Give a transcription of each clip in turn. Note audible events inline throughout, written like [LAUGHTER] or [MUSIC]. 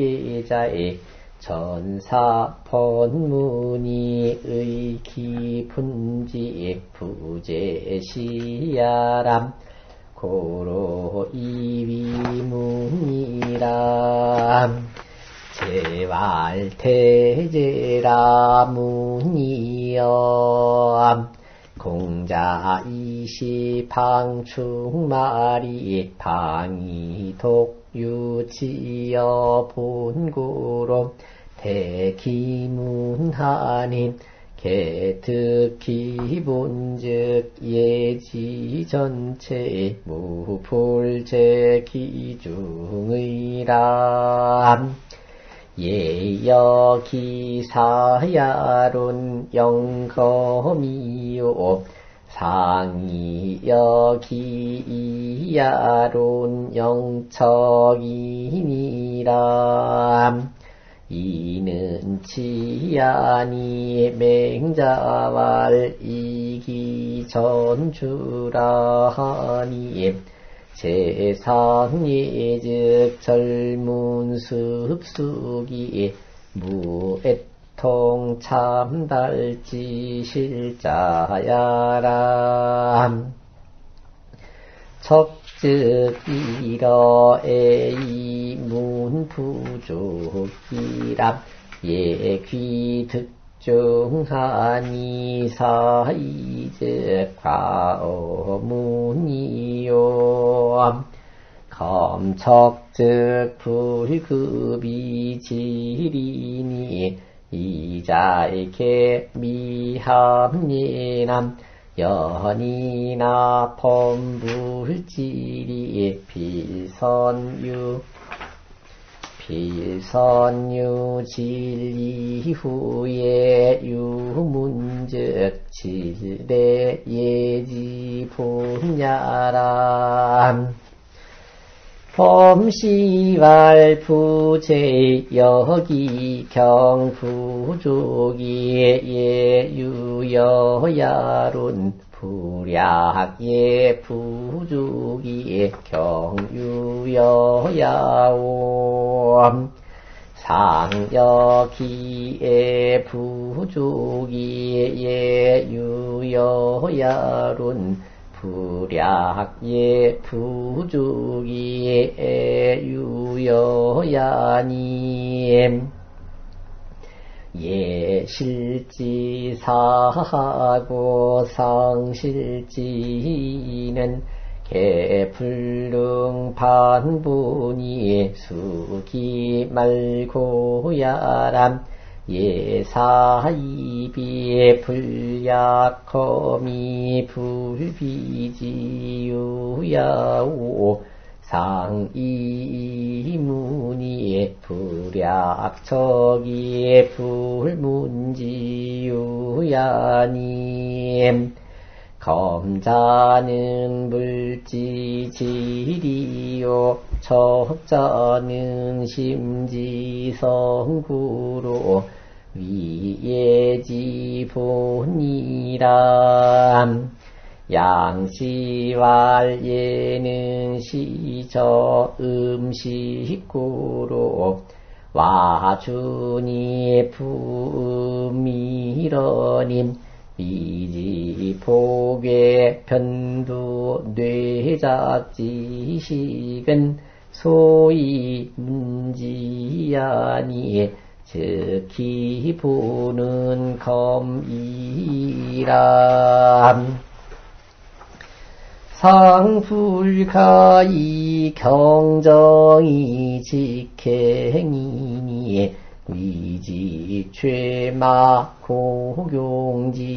위례자의 전사 본문이 깊은지 부제시야람 고로 이위문이람 제왈태제라 문이여 공자 이시 방충마리 방이독 유지여 본구로 대기문하님 개특기본즉 예지전체 무불제기중의람. 예여기사야론 영검이요 상이여 기이야론 영척이니라. 이는 치아니 맹자왈 이기전주라하니 세상이 즉 젊은 습수기 무애 통 참달지 실자야람 척즉 이러에이 문부족이람 예귀 득중하니 사이즉 과어문이요. 검척즉 불급이 지리니 이자에게 미합리남 연이나 범불지리 필선유 필선유 진리 후에 유문즉 질대 예지 본야람 범시왈 부제 여기 경부족이 예유여야룬 불약예 부족이 경유여야옴 상여기에 부족이 예유여야룬 불약예 부족이 애유여야님 예실지사하고 상실지는 개불능 반분이 수기 말고야람 예사이비의 불약거미 불비지유야오. 상이문이 불약척이 불문지유야님 검자는 물지지리요 척자는 심지성구로 위예지본이람 양시왈 예는 시저 음식구로 와주니 부미러님 미지폭의 편두 뇌작지식은 소위 문지야니 즉히 보는 검이람 상불가이 경정이 직행이니 위지 최마 고용지수는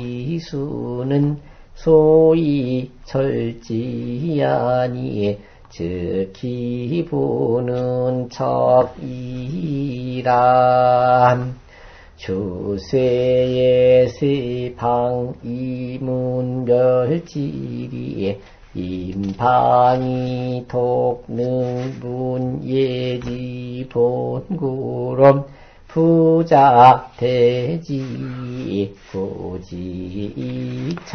소위 철지야니 즉히 보는 척이란 주세의 세방 이문멸지리 임방이 독능분 예지 본구럼 부자 되지 부지차람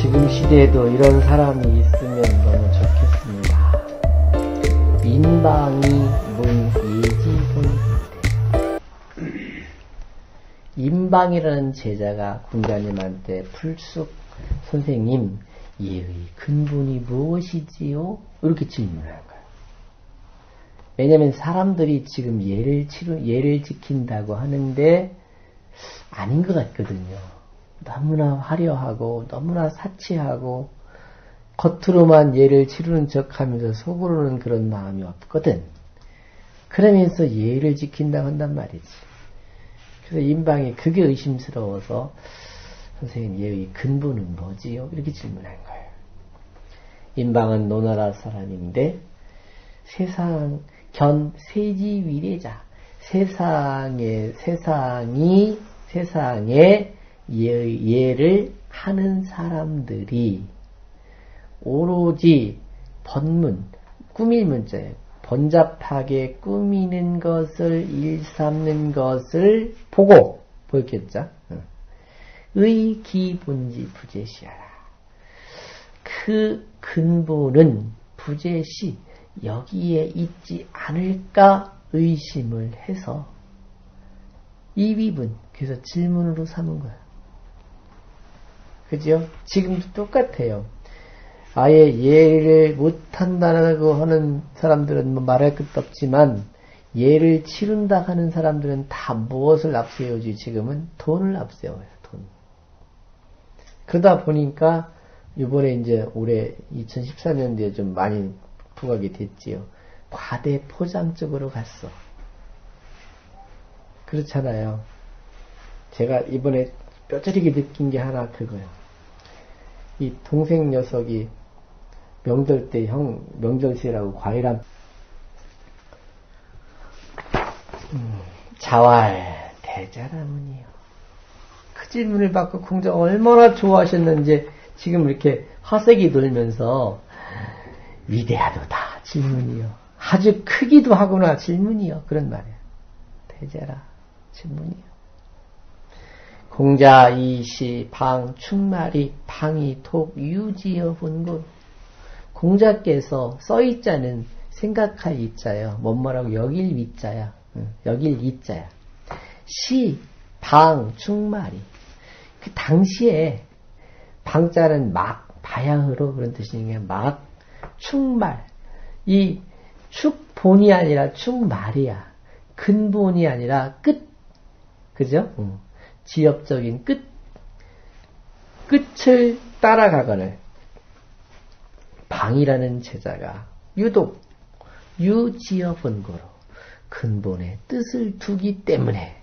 지금 시대에도 이런 사람이 있으면 너무 좋겠습니다. 인방이 문예지분 인방이라는 제자가 군자님한테 풀쑥 선생님 예의 근본이 무엇이지요? 이렇게 질문을 한 거예요. 왜냐하면 사람들이 지금 예를 치루 예를 지킨다고 하는데 아닌 것 같거든요. 너무나 화려하고 너무나 사치하고 겉으로만 예를 치르는 척하면서 속으로는 그런 마음이 없거든. 그러면서 예를 지킨다고 한단 말이지. 그래서 인방이 그게 의심스러워서 선생님 예의 근본은 뭐지요? 이렇게 질문한 거예요. 인방은 노나라 사람인데 세상 견 세지 위례자 세상에 세상이 세상에 예, 예를 하는 사람들이 오로지 번문 꾸밀 문자예요. 번잡하게 꾸미는 것을 일삼는 것을 보고 보였겠죠. 의 기본지 부재시하라. 그 근본은 부재시 여기에 있지 않을까 의심을 해서 이비분 그래서 질문으로 삼은 거야. 그죠? 지금도 똑같아요. 아예 예를 못한다고 하는 사람들은 뭐 말할 것도 없지만 예를 치른다 하는 사람들은 다 무엇을 앞세우지 지금은 돈을 앞세워요. 돈. 그러다 보니까 이번에 이제 올해 2014년도에 좀 많이 부각이 됐지요. 과대 포장 쪽으로 갔어. 그렇잖아요. 제가 이번에 뼈저리게 느낀 게 하나 그거예요. 이 동생 녀석이 명절 때 형 명절시라고 과일 한 음, 자활 대자라문이요. 그 질문을 받고 공자 얼마나 좋아하셨는지 지금 이렇게 화색이 돌면서 위대하도다 질문이요. 아주 크기도 하구나 질문이요. 그런 말이야. 대자라 질문이요. 공자 이시 방 충말이 방이 톡 유지어 본곳 공자께서 써있자는 생각할 이자요. 뭐뭐라고 여길 위자야. 여길 이자야. 시, 방, 충말이. 그 당시에 방자는 막, 바야흐로 그런 뜻이니까 막, 충말. 이 축본이 아니라 축말이야. 근본이 아니라 끝. 그죠? 응. 지엽적인 끝. 끝을 따라가거늘 방이라는 제자가 유독 유지어 본거로 근본의 뜻을 두기 때문에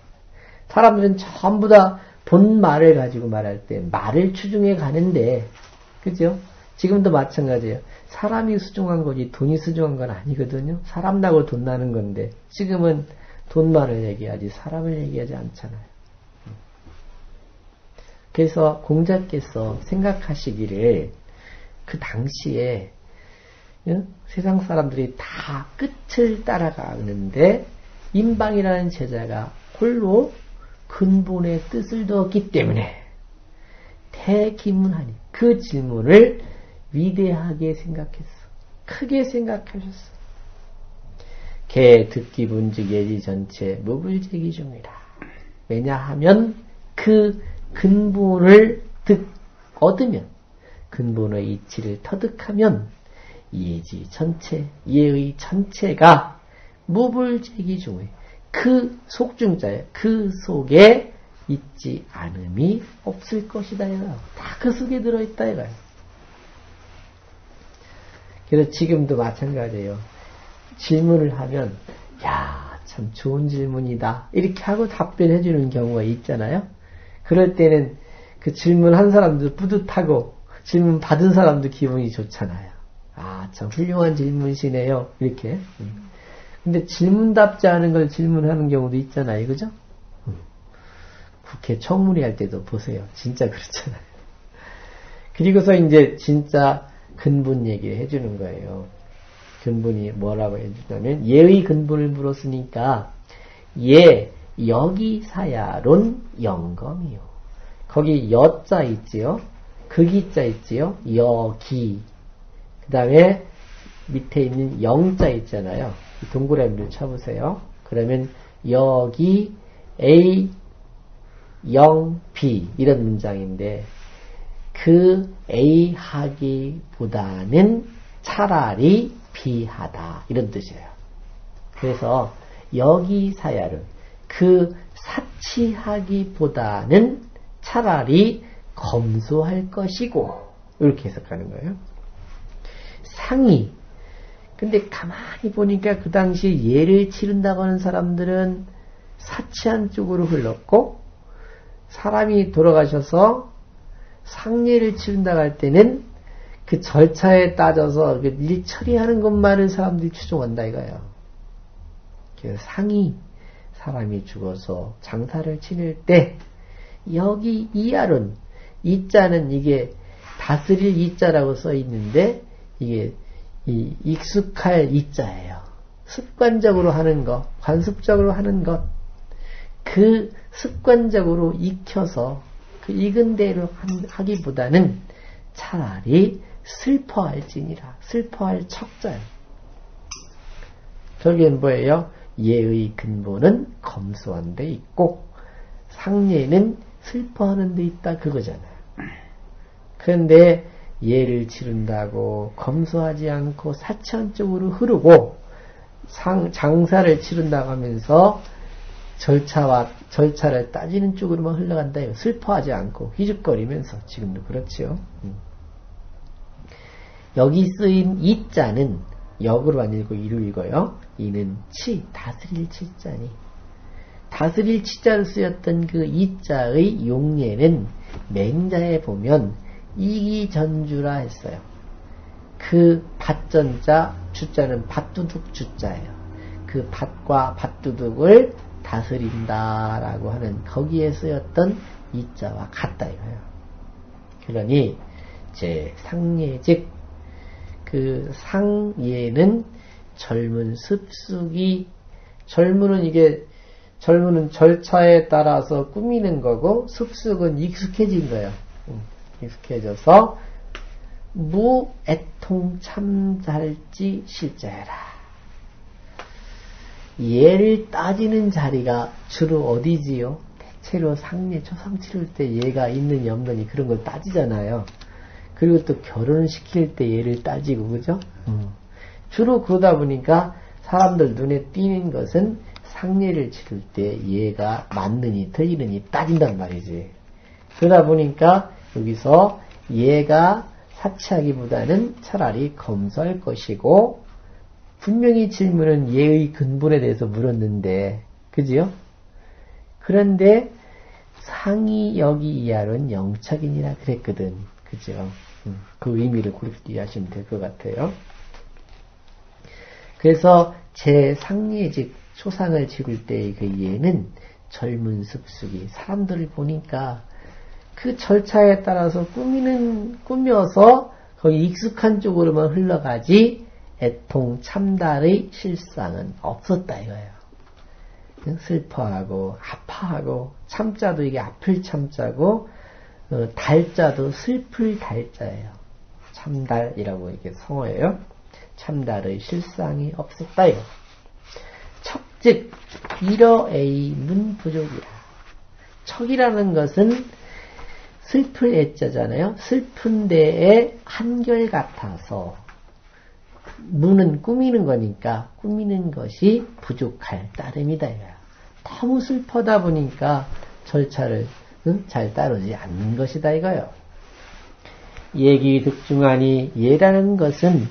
사람들은 전부 다 본 말을 가지고 말할 때 말을 추중해 가는데 그죠? 지금도 마찬가지예요. 사람이 수중한 거지 돈이 수중한 건 아니거든요. 사람 나고 돈 나는 건데 지금은 돈말을 얘기하지 사람을 얘기하지 않잖아요. 그래서 공자께서 생각하시기를 그 당시에 세상 사람들이 다 끝을 따라가는데 인방이라는 제자가 홀로 근본의 뜻을 두었기 때문에 대기문하니 그 질문을 위대하게 생각했어. 크게 생각하셨어. 개 듣기 분즉 예지 전체 무불제기 중이라. 왜냐하면 그 근본을 득 얻으면 근본의 이치를 터득하면 예지 전체, 예의 전체가 무불제기 중에 그 속중자에 그 속에 있지 않음이 없을 것이다 이거야. 다그 속에 들어있다 이거야. 그래서 지금도 마찬가지예요. 질문을 하면 야, 참 좋은 질문이다. 이렇게 하고 답변해 주는 경우가 있잖아요. 그럴 때는 그 질문한 사람도 뿌듯하고 질문 받은 사람도 기분이 좋잖아요. 아, 참 훌륭한 질문이시네요. 이렇게. 음. 근데 질문답지 않은 걸 질문하는 경우도 있잖아요. 그죠? 음. 국회 청문회 할 때도 보세요. 진짜 그렇잖아요. [LAUGHS] 그리고서 이제 진짜 근본 얘기를 해주는 거예요. 근본이 뭐라고 해주냐면 예의 근본을 물었으니까 예 여기 사야론 영검이요. 거기 여자 있지요. 극이자 있지요. 여기 그 다음에 밑에 있는 영자 있잖아요. 동그라미를 쳐보세요. 그러면 여기 A, 영, B 이런 문장인데 그 A 하기보다는 차라리 B 하다 이런 뜻이에요. 그래서 여기 사야를 그 사치하기보다는 차라리 검소할 것이고 이렇게 해석하는 거예요. 상이 근데 가만히 보니까 그 당시에 예를 치른다고 하는 사람들은 사치한 쪽으로 흘렀고 사람이 돌아가셔서 상례를 치른다고 할 때는 그 절차에 따져서 그일 처리하는 것만을 사람들이 추종한다 이거예요. 그래서 상이 사람이 죽어서 장사를 치를 때 여기 이알은 이자는 이게 다스릴 이자라고 써 있는데 이게 이 익숙할 이자예요. 습관적으로 하는 것, 관습적으로 하는 것, 그 습관적으로 익혀서 그 익은 대로 하기보다는 차라리 슬퍼할지니라. 슬퍼할 척자예요. 결국엔 뭐예요? 예의 근본은 검소한 데 있고 상례는 슬퍼하는 데 있다 그거잖아요. 그런데 예를 치른다고 검소하지 않고 사천 쪽으로 흐르고 상, 장사를 치른다고 하면서 절차와 절차를 따지는 쪽으로만 흘러간다. 슬퍼하지 않고 희죽거리면서 지금도 그렇지요. 음. 여기 쓰인 이자는 역으로 안 읽고 이로 읽어요. 이는 치 다스릴 치자니 다스릴 치자로 쓰였던 그 이자의 용례는 맹자에 보면 이기전주라 했어요. 그 밭전자 주자는 밭두둑 주자예요. 그 밭과 밭두둑을 다스린다라고 하는 거기에 쓰였던 이자와 같다 이거예요. 그러니 제 상예 즉 그 상예는 젊은 습숙이 젊은은 이게 젊은은 절차에 따라서 꾸미는 거고 습숙은 익숙해진 거예요. 익숙해져서 무애통 참잘지 실제라. 얘를 따지는 자리가 주로 어디지요? 대체로 상례 초상 치를 때 얘가 있느냐 없느냐 그런 걸 따지잖아요. 그리고 또 결혼을 시킬 때 얘를 따지고 그죠? 음. 주로 그러다 보니까 사람들 눈에 띄는 것은 상례를 치를 때 얘가 맞느니 틀리느니 따진단 말이지. 그러다 보니까 여기서 얘가 사치하기보다는 차라리 검소할 것이고 분명히 질문은 예의 근본에 대해서 물었는데 그지요? 그런데 상이 여기 이하로는 영착이니라 그랬거든. 그죠? 음, 그 의미를 그렇게 이해하시면 될 것 같아요. 그래서 제 상리의 즉 초상을 지을 때의 그 예는 젊은 습숙이 사람들을 보니까 그 절차에 따라서 꾸미는 꾸며서 거기 익숙한 쪽으로만 흘러가지 애통 참달의 실상은 없었다 이거예요. 슬퍼하고 아파하고 참자도 이게 아플 참자고 어, 달자도 슬플 달자예요. 참달이라고 이렇게 성어예요. 참달의 실상이 없었다 이거. 척즉 이러에이 문부족이라. 척이라는 것은 슬플 애자잖아요. 슬픈 데에 한결 같아서 문은 꾸미는 거니까 꾸미는 것이 부족할 따름이다. 너무 슬퍼다 보니까 절차를 응? 잘 따르지 않는 것이다 이거요. 얘기 득중하니 예라는 것은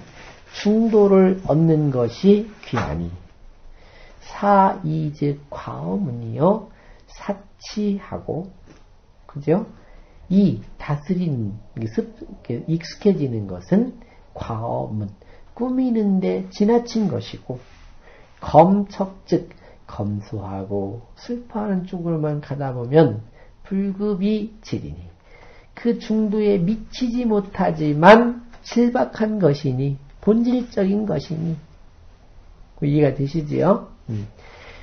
충도를 얻는 것이 귀하니 사이즉 과어문이요 사치하고 그죠? 이 다스린 익숙해지는 것은 과어문 꾸미는데 지나친 것이고 검척 즉 검소하고 슬퍼하는 쪽으로만 가다 보면 불급이 지리니 그 중도에 미치지 못하지만 실박한 것이니 본질적인 것이니 그 이해가 되시지요? 음.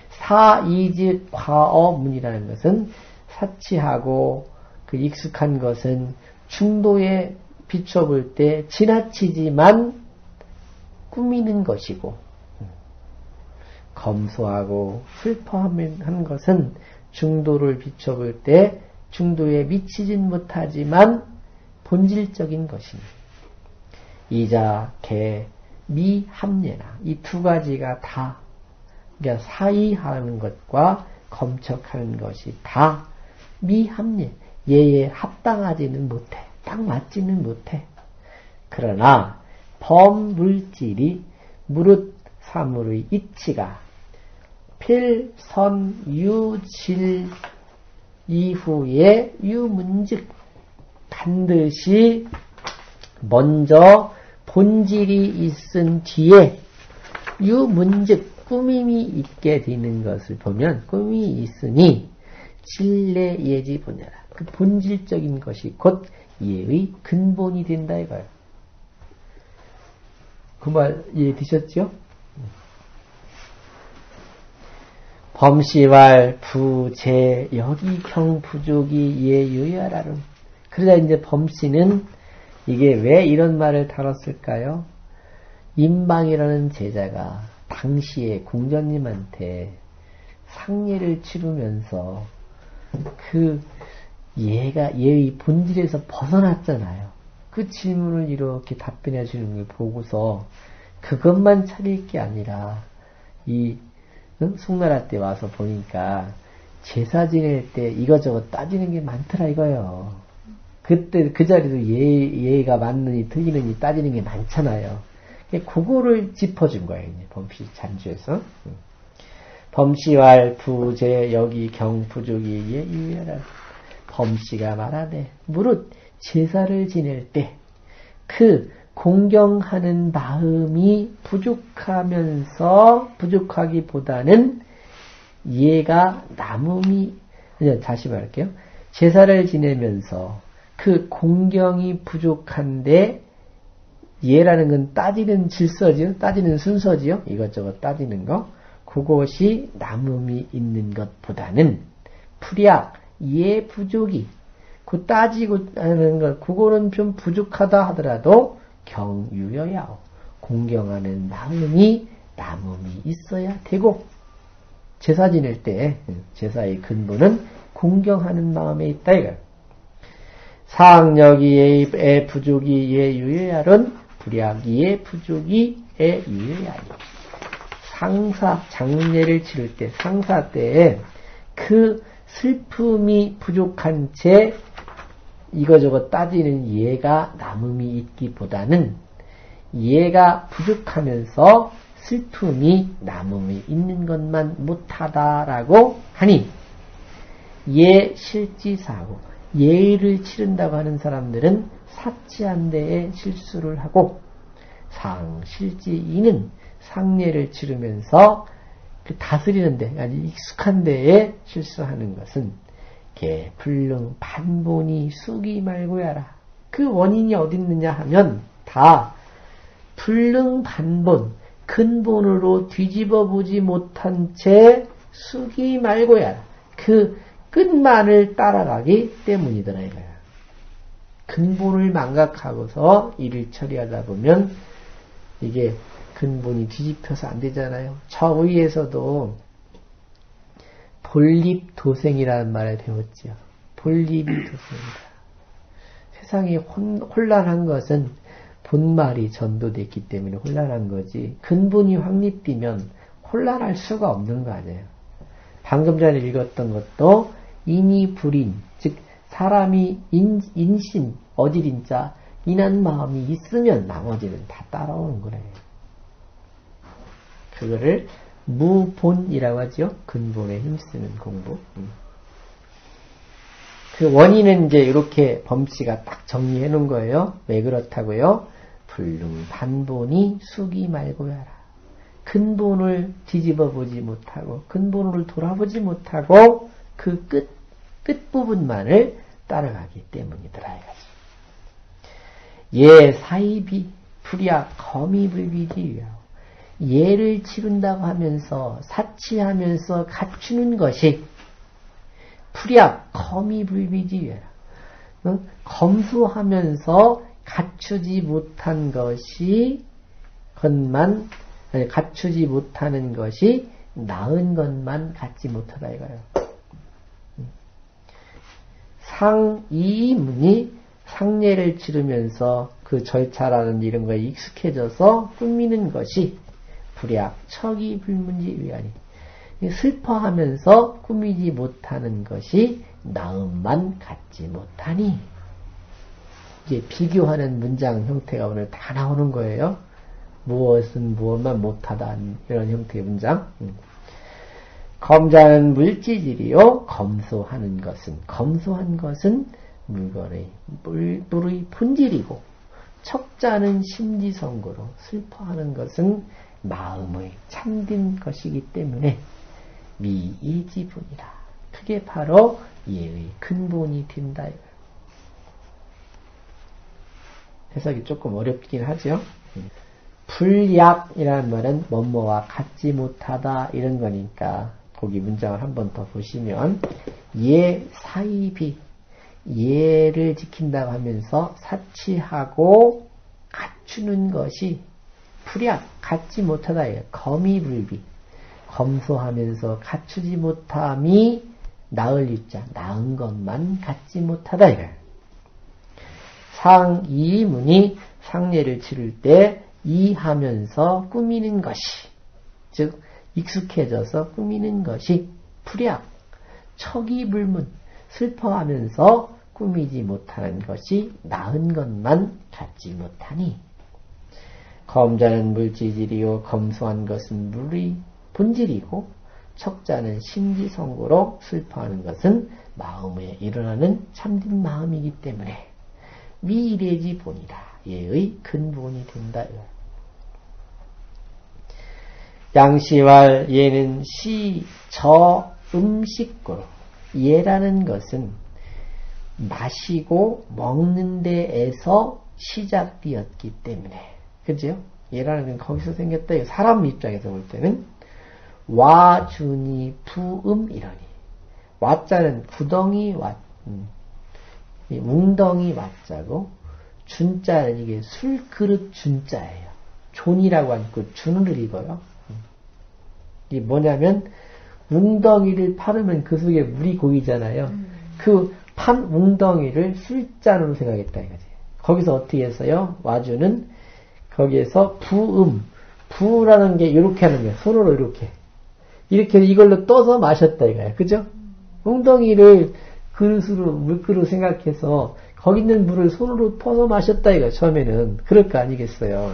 사이즉 과어문이라는 것은 사치하고 그 익숙한 것은 중도에 비춰볼 때 지나치지만 꾸미는 것이고 검소하고 슬퍼하는 것은 중도를 비춰볼 때 중도에 미치진 못하지만 본질적인 것입니다. 이자, 개, 미, 합례나 이 두 가지가 다 그러니까 사이하는 것과 검척하는 것이 다 미합례 예에 합당하지는 못해 딱 맞지는 못해 그러나 범물질이 무릇 사물의 이치가 필선 유질 이후에 유문즉 반드시 먼저 본질이 있은 뒤에 유문즉 꾸밈이 있게 되는 것을 보면 꾸밈이 있으니 진례 예지 보내라. 그 본질적인 것이 곧 예의 근본이 된다 이거예요. 그 말 이해되셨죠? 범시왈 부재 여기 경 부족이 예유야라는 그러자 이제 범시는 이게 왜 이런 말을 다뤘을까요? 임방이라는 제자가 당시에 궁전님한테 상례를 치르면서 그 얘가 얘의 본질에서 벗어났잖아요. 그 질문을 이렇게 답변해 주는 걸 보고서 그것만 차릴 게 아니라 이 송나라 때 와서 보니까 제사 지낼 때 이것저것 따지는 게 많더라 이거요. 그때 그 자리도 예, 예가 맞느니 틀리느니 따지는 게 많잖아요. 그거를 짚어준 거예요. 범시 잔주에서. 범시왈 부재 여기 경부족이 예유여라. 범시가 말하되 무릇 제사를 지낼 때 그 공경하는 마음이 부족하면서 부족하기보다는 얘가 남음이 다시 말할게요. 제사를 지내면서 그 공경이 부족한데 예라는 건 따지는 질서지요. 따지는 순서지요. 이것저것 따지는 거. 그것이 남음이 있는 것보다는 풀약, 예 부족이 그 따지고 하는 것, 그거는 좀 부족하다 하더라도 경유여야 공경하는 마음이 남음이 있어야 되고 제사 지낼 때 제사의 근본은 공경하는 마음에 있다 이거. 상력이의 부족이 예 유여야는 불약이의 부족이 예 유여야니. 상사 장례를 치를 때 상사 때에 그 슬픔이 부족한 채 이거저거 따지는 예가 남음이 있기보다는 예가 부족하면서 슬픔이 남음이 있는 것만 못하다라고 하니 예 실지사고 예의를 치른다고 하는 사람들은 사치한 데에 실수를 하고 상실지이는 상례를 치르면서 그 다스리는데 아주 익숙한 데에 실수하는 것은 개 불능 반본이 쑥이 말고야라. 그 원인이 어디 있느냐 하면 다 불능 반본 근본으로 뒤집어 보지 못한 채 쑥이 말고야라. 그 끝만을 따라가기 때문이더라 이거야. 근본을 망각하고서 일을 처리하다 보면 이게 근본이 뒤집혀서 안 되잖아요. 저 위에서도 볼립 도생이라는 말을 배웠지요. 볼립이 도생이다. 세상이 혼, 혼란한 것은 본말이 전도됐기 때문에 혼란한 거지. 근본이 확립되면 혼란할 수가 없는 거 아니에요. 방금 전에 읽었던 것도 인이 불인, 즉 사람이 인, 인신, 어질인자, 인한 마음이 있으면 나머지는 다 따라오는 거래요. 그거를 무본이라고 하죠. 근본에 힘쓰는 공부. 음. 그 원인은 이제 이렇게 범씨가 딱 정리해 놓은 거예요. 왜 그렇다고요? 불능 반본이 숙이 말고야라. 근본을 뒤집어 보지 못하고 근본을 돌아보지 못하고 그 끝, 끝부분만을 따라가기 때문이더라 이거지. 예 사이비 불야 거미불비지요. 예를 치른다고 하면서 사치하면서 갖추는 것이 불야 거미불비지요. 검수하면서 갖추지 못한 것이 것만 갖추지 못하는 것이 나은 것만 갖지 못하다 이거예요. 상이문이 상례를 치르면서 그 절차라는 이런 거에 익숙해져서 꾸미는 것이 불약, 척이 불문지 위하니 슬퍼하면서 꾸미지 못하는 것이 나음만 갖지 못하니 이제 비교하는 문장 형태가 오늘 다 나오는 거예요. 무엇은 무엇만 못하다 이런 형태의 문장. 음. 검자는 물질이요 검소하는 것은 검소한 것은 물건의 물, 물의 본질이고 척자는 심지성고로 슬퍼하는 것은 마음의 참된 것이기 때문에 미이지분이라. 그게 바로 예의 근본이 된다. 해석이 조금 어렵긴 하죠. 불약이라는 말은 뭐뭐와 같지 못하다 이런 거니까 거기 문장을 한 번 더 보시면 예 사이비 예를 지킨다고 하면서 사치하고 갖추는 것이 불약 갖지 못하다 거미불비. 검소하면서 갖추지 못함이 나을 유자 나은 것만 갖지 못하다 이래. 상이문이 상례를 치를 때 이하면서 꾸미는 것이 즉 익숙해져서 꾸미는 것이 불약, 척이 불문, 슬퍼하면서 꾸미지 못하는 것이 나은 것만 갖지 못하니 검자는 물질이요 검소한 것은 물의 본질이고 척자는 심지성고로 슬퍼하는 것은 마음에 일어나는 참된 마음이기 때문에 미래지 본이다. 예의 근본이 된다. 양시왈 예는 시, 저, 음식으로 예라는 것은 마시고 먹는 데에서 시작되었기 때문에 그죠? 예라는 건 거기서 생겼다. 사람 입장에서 볼 때는 와준이 부음 이러니 와자는 구덩이 와 음. 웅덩이 와자고 준자는 이게 술그릇 준자예요. 존이라고 하니까 준을 읽어요. 이게 뭐냐면 웅덩이를 파르면 그 속에 물이 고이잖아요. 음. 그판 웅덩이를 술잔으로 생각했다 이거지. 거기서 어떻게 했어요? 와주는 거기에서 부음, 부라는 게 이렇게 하는 거예요. 손으로 이렇게. 이렇게 이걸로 떠서 마셨다 이거예요. 그죠? 웅덩이를 그릇으로, 물그릇 생각해서 거기 있는 물을 손으로 퍼서 마셨다 이거 처음에는. 그럴 거 아니겠어요.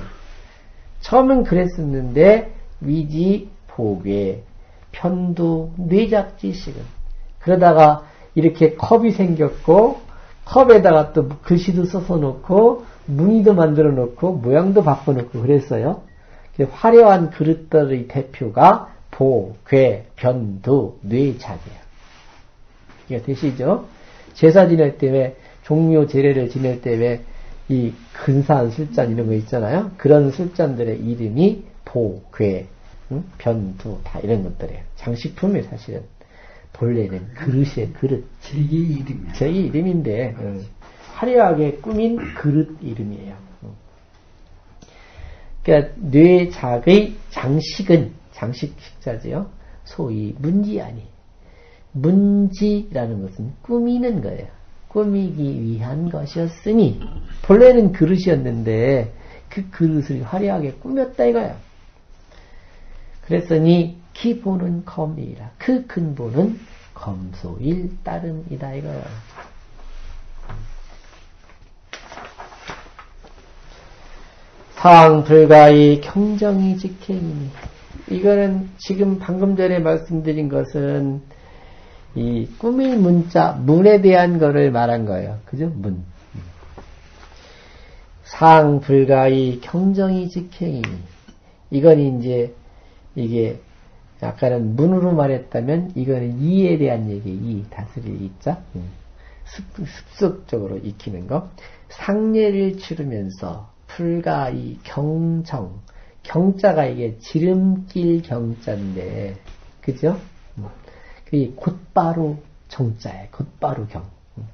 처음엔 그랬었는데, 위지, 보괴, 편두, 뇌작지식은. 그러다가 이렇게 컵이 생겼고, 컵에다가 또 글씨도 써서 놓고, 무늬도 만들어 놓고, 모양도 바꿔 놓고 그랬어요. 화려한 그릇들의 대표가 보, 괴, 변두, 뇌작이에요. 이게 되시죠? 제사 지낼 때에 종묘 제례를 지낼 때에 이 근사한 술잔 이런 거 있잖아요. 그런 술잔들의 이름이 보, 괴, 응? 변두 다 이런 것들이에요. 장식품이 사실은 본래는 그릇이에요. 그릇. 제의 이름이에요. 제 이름인데 응. 화려하게 꾸민 그릇 이름이에요. 그러니까 뇌작의 장식은 장식 식자지요. 소위 문지 아니. 문지라는 것은 꾸미는 거예요. 꾸미기 위한 것이었으니 본래는 그릇이었는데 그 그릇을 화려하게 꾸몄다 이거야. 그랬더니 기본은 검이라. 그 근본은 검소일 따름이다 이거야. 상황 불가의 경정이 직행이니 이거는 지금 방금 전에 말씀드린 것은 이 꾸밀 문자, 문에 대한 거를 말한 거예요. 그죠? 문. 상, 불가의 경정이 직행이. 이건 이제, 이게, 아까는 문으로 말했다면, 이거는 이에 대한 얘기, 이, 다스릴 이자. 습속적으로 익히는 거. 상례를 치르면서 불가 이 경정, 경자가 이게 지름길 경자인데, 그죠? 음. 그게 곧바로 정자에 곧바로 경. 음.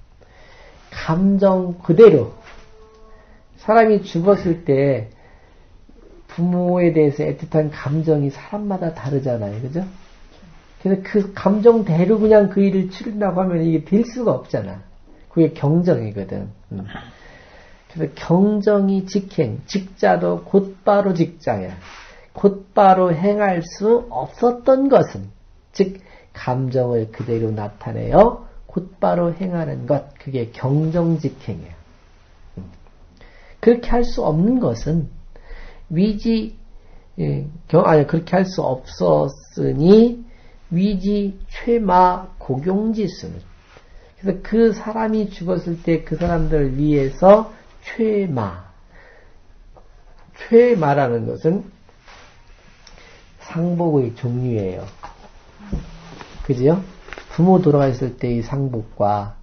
감정 그대로. 사람이 죽었을 때 부모에 대해서 애틋한 감정이 사람마다 다르잖아요. 그죠? 그래서 그 감정대로 그냥 그 일을 치른다고 하면 이게 될 수가 없잖아. 그게 경정이거든. 음. 그래서 경정이 직행, 직자도 곧바로 직자야. 곧바로 행할 수 없었던 것은, 즉, 감정을 그대로 나타내어 곧바로 행하는 것, 그게 경정 직행이야. 음. 그렇게 할 수 없는 것은 위지, 예, 아니, 그렇게 할 수 없었으니 위지 최마 고경지수는 그래서 그 사람이 죽었을 때 그 사람들을 위해서 최마 최마라는 것은 상복의 종류예요. 그지요? 부모 돌아가셨을 때의 상복과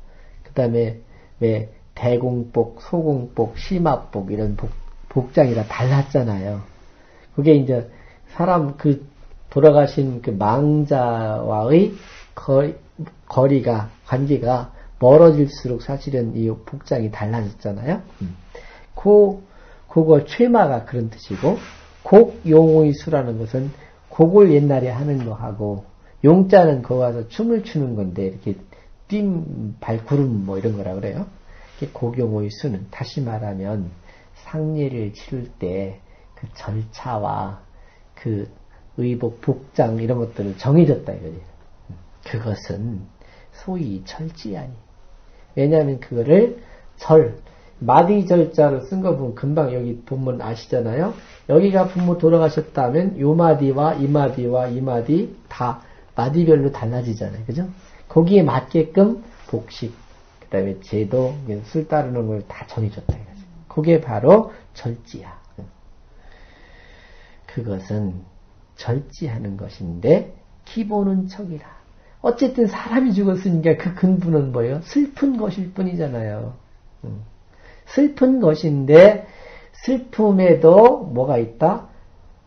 그 다음에 왜 대공복, 소공복, 심화복 이런 복, 복장이 다 달랐잖아요. 그게 이제 사람 그 돌아가신 그 망자와의 거, 거리가 관계가 멀어질수록 사실은 이 복장이 달라졌잖아요. 음. 고 그거 최마가 그런 뜻이고 곡용의 수라는 것은 곡을 옛날에 하는 거하고 용자는 거기 가서 춤을 추는 건데 이렇게 뛴 발구름 뭐 이런 거라 그래요. 곡용의 수는 다시 말하면 상례를 치를 때 그 절차와 그 의복, 복장 이런 것들을 정해졌다 이거지. 그것은 소위 철지 아니. 왜냐하면 그거를 절, 마디 절자로 쓴 거 보면 금방 여기 본문 아시잖아요. 여기가 부모 돌아가셨다면 요 마디와 이 마디와 이 마디 다 마디별로 달라지잖아요. 그죠? 거기에 맞게끔 복식, 그 다음에 제도, 술 따르는 걸 다 정해줬다. 그게 바로 절지야. 그것은 절지하는 것인데 기본은 척이라. 어쨌든 사람이 죽었으니까 그 근본은 뭐예요? 슬픈 것일 뿐이잖아요. 음. 슬픈 것인데 슬픔에도 뭐가 있다?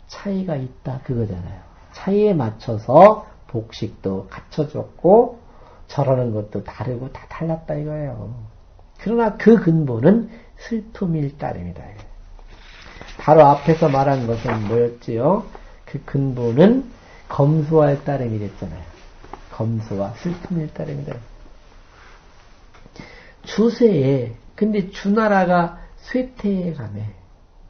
차이가 있다 그거잖아요. 차이에 맞춰서 복식도 갖춰줬고 저러는 것도 다르고 다 달랐다 이거예요. 그러나 그 근본은 슬픔일 따름이다. 바로 앞에서 말한 것은 뭐였지요? 그 근본은 검수와의 따름이 됐잖아요. 검수와 슬픔일 따름이다. 주세에 근데 주나라가 쇠퇴에 가네.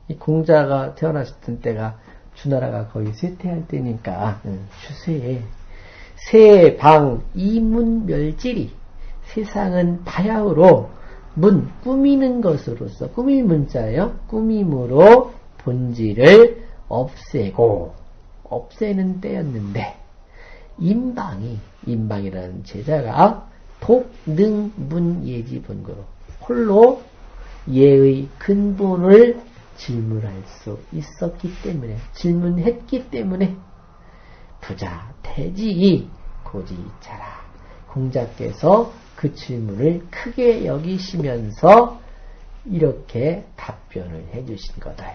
이 공자가 태어났던 때가 주나라가 거의 쇠퇴할 때니까 주세에 세방 이문 멸질이 세상은 바야흐로 문 꾸미는 것으로서 꾸밀 문자예요. 꾸밈으로 본질을 없애고 없애는 때였는데 인방이 인방이라는 제자가 독능문 예지 본거로 홀로 예의 근본을 질문할 수 있었기 때문에 질문했기 때문에 부자 태지 고지자라 공자께서 그 질문을 크게 여기시면서 이렇게 답변을 해주신 거다.